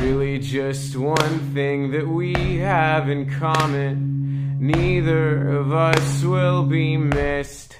really just one thing that we have in common. Neither of us will be missed.